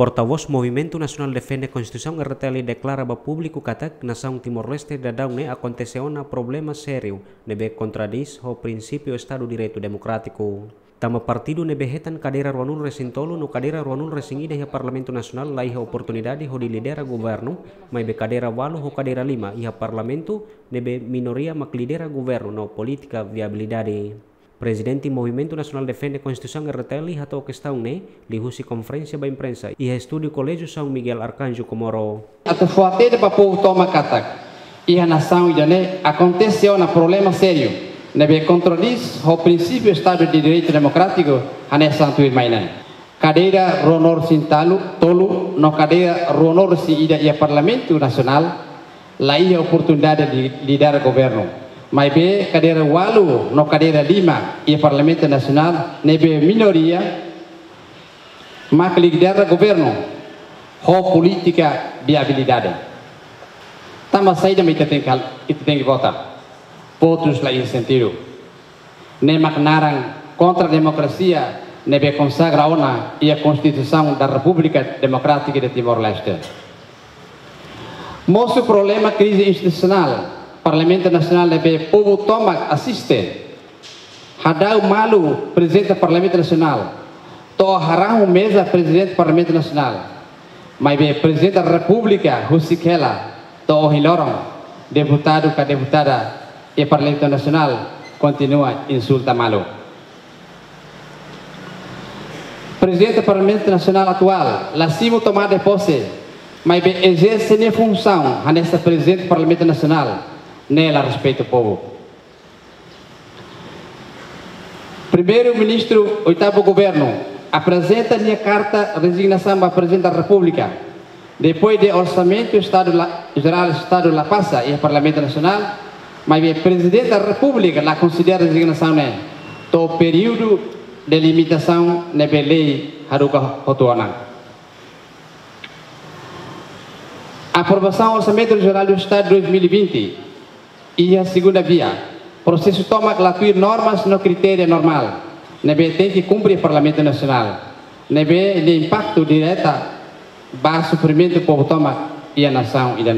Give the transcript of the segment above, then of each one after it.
Porta-voz Movimento Nacional Defende a Constituição RTL declara para público que a nação Timor-Leste da Daune aconteceu um problema sério, nebe contradiz o princípio do Estado Direito Democrático. Tama partido nebe hetan cadeira Ruanul Resintolo no cadeira Ruanul Resingida e Parlamento Nacional lai a oportunidade de lidera governo, mas be cadeira walu ho cadeira lima e Parlamento nebe minoria mak lidera governo no política viabilidade. Presidente do Movimento Nacional Defende a Constituição RTL a questão né, li husi conferência da imprensa e estúdio Colégio São Miguel Arcanjo Comoro. Até fuate de papo toma katak. E a nação idane aconteceu um problema sério. Nebe contradiz o princípio Estado de Direito Democrático a nessa antuir Cadeira Ronor Sintalo, tolo, no cadeira Ronor Ida e Parlamento Nacional, lá a oportunidade de liderar o governo. Mas be cadeira walu no cadeira lima e Parlamento Nacional nebe minoria mas lidera governo ho política viabilidade. Tama saída me tem que tem que votar. Outros lá em sentido. Nem narang contra a democracia nebe consagra ona e a Constituição da República Democrática de Timor-Leste. Mostra o problema crise institucional Parlamento Nacional de povo toma assiste. Hadau malu presidente do Parlamento Nacional. To harang mesa presidente do Parlamento Nacional. Mas be presidente da República Husikela to hilorom deputado ka deputada e Parlamento Nacional continua insulta malu. Presidente do Parlamento Nacional atual, Lassimo tomada de posse, mas exerce a função nessa presidente do Parlamento Nacional nela respeito ao povo. Primeiro-Ministro, oitavo governo, apresenta minha carta de resignação ao Presidente da República. Depois de orçamento, o Estado Geral do Estado la passa e o Parlamento Nacional, mas o Presidente da República la considera resignação né. To período de limitação na lei haruka hotuana. Aprovação do Orçamento Geral do Estado 2020 e a segunda via, processo toma gratuito normas no critério normal. Nebe tem que cumprir o Parlamento Nacional. Nebe de impacto direto para suprimento do povo toma e a nação e da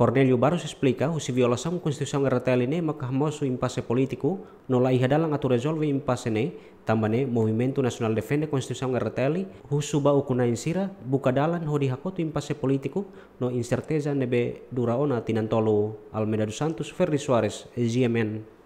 Cornelio Barros explica que se violação da Constituição RTL ne maka mosu impasse político no la ihadalang atu resolve impasse ne. Tambane Movimento Nacional Defende Constituição RTL husuba ukuna insira buka dalan ho dihakotu impasse político no incerteza nebe duraona tinantolo Almeida dos Santos Ferri Soares GMN